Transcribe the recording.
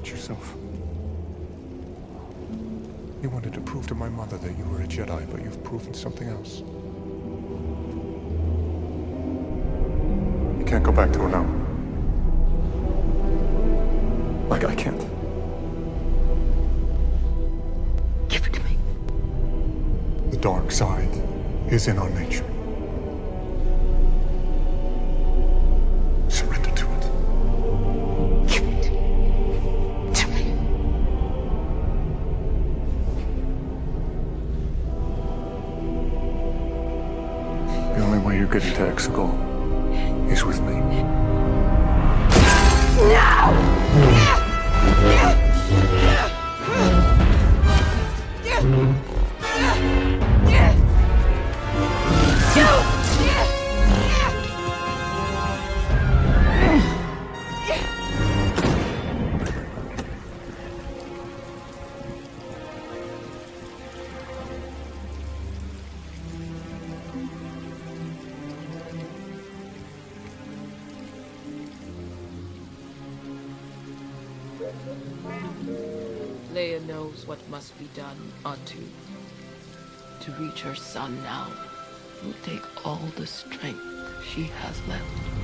yourself. You wanted to prove to my mother that you were a Jedi, but you've proven something else. You can't go back to her now. Like I can't. Give it to me. The dark side is in our nature. You're getting to Exegol is with me. Leia knows what must be done, Antu. To reach her son now will take all the strength she has left.